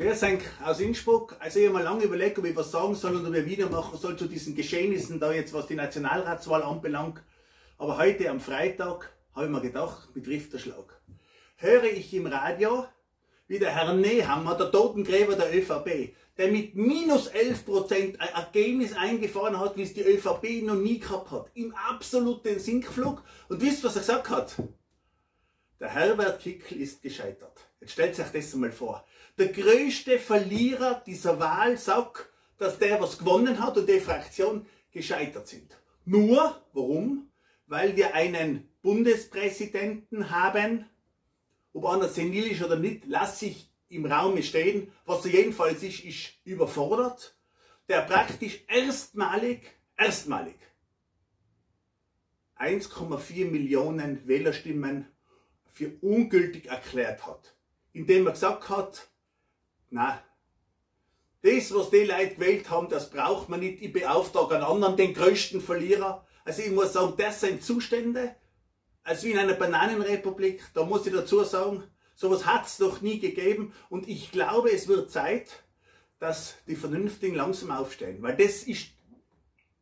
Grüß euch aus Innsbruck. Also ich habe mir lange überlegt, ob ich was sagen soll und ob ich Video machen soll zu diesen Geschehnissen da jetzt, was die Nationalratswahl anbelangt. Aber heute am Freitag habe ich mir gedacht, betrifft der Schlag. Höre ich im Radio, wie der Herr Nehammer, der Totengräber der ÖVP, der mit minus 11% ein Ergebnis eingefahren hat, wie es die ÖVP noch nie gehabt hat. Im absoluten Sinkflug. Und wisst, was er gesagt hat? Der Herbert Kickl ist gescheitert. Jetzt stellt sich das mal vor. Der größte Verlierer dieser Wahl sagt, dass der, was gewonnen hat und die Fraktion gescheitert sind. Nur, warum? Weil wir einen Bundespräsidenten haben, ob einer senil ist oder nicht, lasse ich im Raum stehen. Was er jedenfalls ist, ist überfordert, der praktisch erstmalig, erstmalig 1,4 Millionen Wählerstimmen für ungültig erklärt hat, indem er gesagt hat, na, das, was die Leute gewählt haben, das braucht man nicht. Ich beauftrage einen anderen, den größten Verlierer. Also ich muss sagen, das sind Zustände, als wie in einer Bananenrepublik. Da muss ich dazu sagen, sowas hat es noch nie gegeben. Und ich glaube, es wird Zeit, dass die Vernünftigen langsam aufstehen. Weil das ist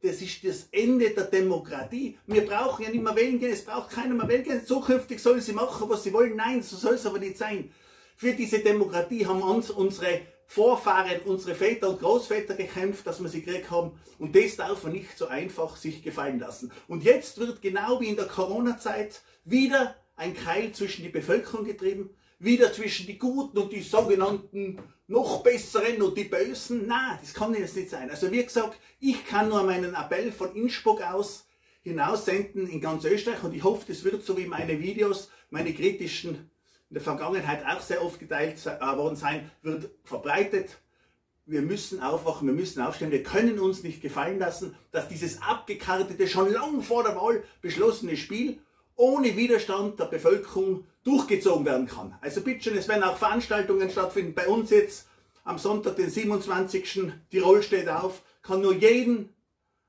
das ist das Ende der Demokratie. Wir brauchen ja nicht mehr wählen gehen, es braucht keiner mehr wählen gehen. Zukünftig sollen sie machen, was sie wollen. Nein, so soll es aber nicht sein. Für diese Demokratie haben uns unsere Vorfahren, unsere Väter und Großväter gekämpft, dass wir sie gekriegt haben. Und das darf man nicht so einfach sich gefallen lassen. Und jetzt wird genau wie in der Corona-Zeit wieder ein Keil zwischen die Bevölkerung getrieben, wieder zwischen die Guten und die sogenannten noch Besseren und die Bösen. Na, das kann jetzt nicht sein. Also wie gesagt, ich kann nur meinen Appell von Innsbruck aus hinaussenden in ganz Österreich und ich hoffe, das wird so wie meine Videos, meine kritischen, in der Vergangenheit auch sehr oft geteilt äh, worden sein, wird verbreitet. Wir müssen aufwachen, wir müssen aufstehen, wir können uns nicht gefallen lassen, dass dieses abgekartete, schon lang vor der Wahl beschlossene Spiel ohne Widerstand der Bevölkerung durchgezogen werden kann. Also bitte schön, es werden auch Veranstaltungen stattfinden. Bei uns jetzt am Sonntag, den 27. Tirol steht auf, kann nur jeden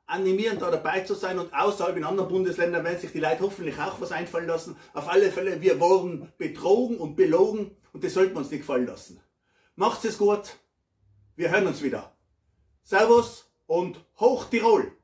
animieren, da dabei zu sein und außerhalb in anderen Bundesländern werden sich die Leute hoffentlich auch was einfallen lassen. Auf alle Fälle, wir wurden betrogen und belogen und das sollten wir uns nicht gefallen lassen. Macht's es gut, wir hören uns wieder. Servus und Hoch Tirol!